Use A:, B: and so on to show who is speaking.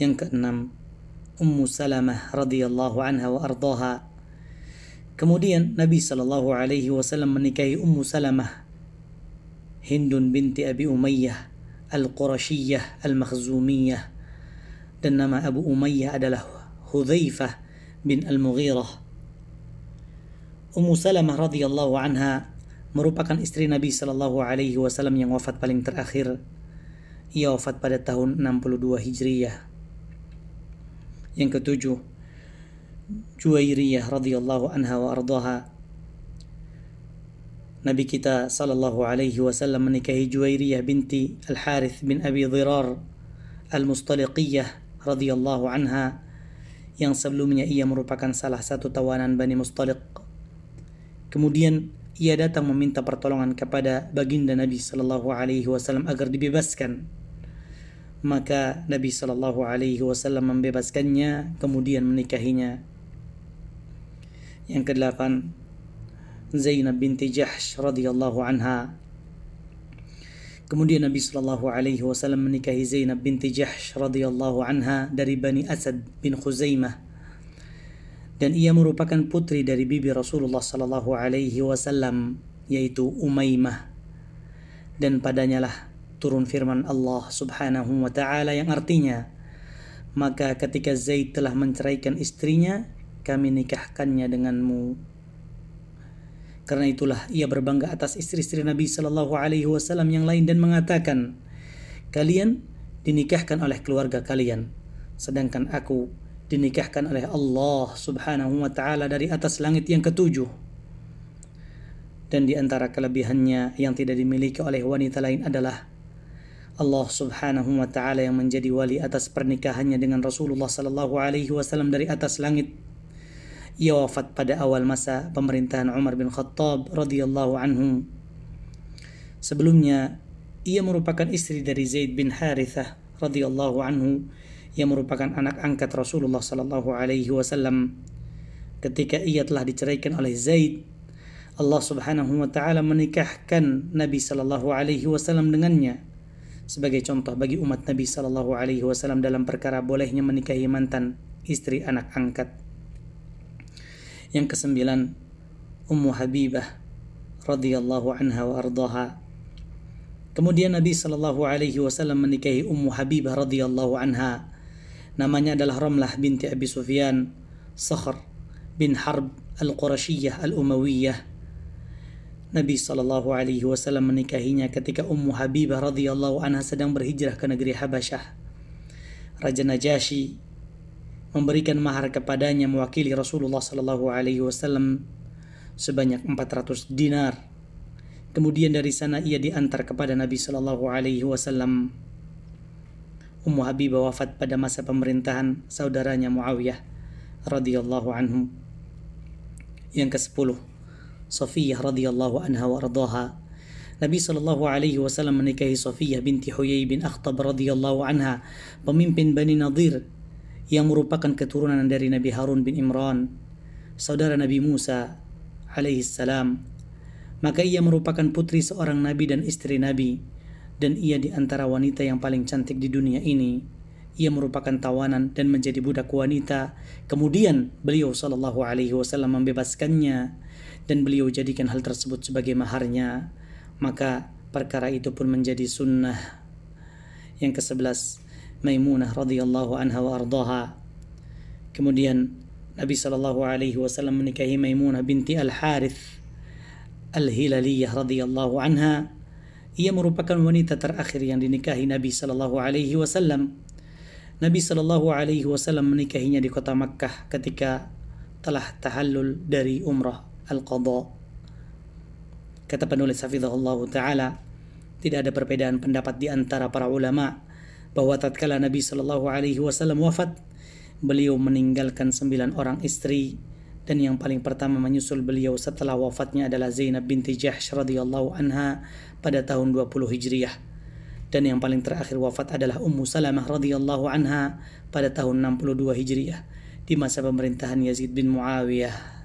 A: Yang keenam, Ummu Salamah radhiyallahu anha wa ardaha. Kemudian Nabi Shallallahu alaihi wasallam menikahi Ummu Salamah Hindun binti Abi Umayyah Al-Qurashiyah Al-Makhzumiyah dan nama Abu Umayyah adalah Hudzaifah bin Al-Mughirah. Ummu Salamah radhiyallahu anha merupakan istri Nabi Shallallahu alaihi wasallam yang wafat paling terakhir. Ia wafat pada tahun 62 Hijriyah. Yang ketujuh, Juwairiyah radhiyallahu anha wa ardaha. Nabi kita sallallahu alaihi wasallam menikahi Juwairiyah binti Al-Harith bin Abi Dhirar Al-Mustaliqiyah radhiyallahu anha yang sebelumnya ia merupakan salah satu tawanan Bani Mustaliq. Kemudian ia datang meminta pertolongan kepada baginda Nabi sallallahu alaihi wasallam agar dibebaskan maka Nabi Shallallahu Alaihi Wasallam membebaskannya kemudian menikahinya. Yang kedelapan Zainab binti Jahsh radhiyallahu anha. Kemudian Nabi Shallallahu Alaihi Wasallam menikahi Zainab binti Jahsh radhiyallahu anha dari Bani Asad bin Khuzaimah. Dan ia merupakan putri dari bibi Rasulullah Shallallahu Alaihi Wasallam yaitu Umaymah. Dan padanya lah turun firman Allah Subhanahu wa taala yang artinya maka ketika Zaid telah menceraikan istrinya kami nikahkannya denganmu. Karena itulah ia berbangga atas istri-istri Nabi Shallallahu alaihi wasallam yang lain dan mengatakan kalian dinikahkan oleh keluarga kalian sedangkan aku dinikahkan oleh Allah Subhanahu wa taala dari atas langit yang ketujuh. Dan di antara kelebihannya yang tidak dimiliki oleh wanita lain adalah Allah Subhanahu wa taala yang menjadi wali atas pernikahannya dengan Rasulullah sallallahu alaihi wasallam dari atas langit. Ia wafat pada awal masa pemerintahan Umar bin Khattab radhiyallahu anhu. Sebelumnya, ia merupakan istri dari Zaid bin Harithah radhiyallahu anhu yang merupakan anak angkat Rasulullah sallallahu alaihi wasallam. Ketika ia telah diceraikan oleh Zaid, Allah Subhanahu wa taala menikahkan Nabi sallallahu alaihi wasallam dengannya sebagai contoh bagi umat Nabi Shallallahu Alaihi Wasallam dalam perkara bolehnya menikahi mantan istri anak angkat. Yang kesembilan, Ummu Habibah radhiyallahu anha wa ardaha. Kemudian Nabi Shallallahu Alaihi Wasallam menikahi Ummu Habibah radhiyallahu anha. Namanya adalah Ramlah binti Abi Sufyan, Sakhr bin Harb al-Qurashiyah al-Umayyah Nabi Shallallahu Alaihi Wasallam menikahinya ketika Ummu Habibah radhiyallahu anha sedang berhijrah ke negeri Habasyah. Raja Najasyi memberikan mahar kepadanya mewakili Rasulullah Shallallahu Alaihi Wasallam sebanyak 400 dinar. Kemudian dari sana ia diantar kepada Nabi Shallallahu Alaihi Wasallam. Ummu Habibah wafat pada masa pemerintahan saudaranya Muawiyah radhiyallahu anhu. Yang ke-10 Safiyah radhiyallahu anha wa radhaha. Nabi Shallallahu alaihi wasallam menikahi Safiyah binti Huyai bin Akhtab radhiyallahu anha, pemimpin Bani Nadir yang merupakan keturunan dari Nabi Harun bin Imran, saudara Nabi Musa alaihi salam. Maka ia merupakan putri seorang nabi dan istri nabi dan ia di antara wanita yang paling cantik di dunia ini. Ia merupakan tawanan dan menjadi budak wanita. Kemudian beliau sallallahu alaihi wasallam membebaskannya dan beliau jadikan hal tersebut sebagai maharnya. Maka perkara itu pun menjadi sunnah. Yang ke-11 Maimunah radhiyallahu anha wa ardaha kemudian Nabi sallallahu alaihi wasallam menikahi Maimunah binti Al-Harith Al-Hilaliyah radhiyallahu anha. Ia merupakan wanita terakhir yang dinikahi Nabi sallallahu alaihi wasallam Nabi sallallahu alaihi wasallam menikahinya di kota Makkah ketika telah tahallul dari umrah al-qadha. Kata penulis hafizahullah taala, tidak ada perbedaan pendapat di antara para ulama bahwa tatkala Nabi Shallallahu alaihi wasallam wafat, beliau meninggalkan sembilan orang istri dan yang paling pertama menyusul beliau setelah wafatnya adalah Zainab binti Jahsh radhiyallahu anha pada tahun 20 Hijriah dan yang paling terakhir wafat adalah Ummu Salamah radhiyallahu anha pada tahun 62 Hijriah di masa pemerintahan Yazid bin Muawiyah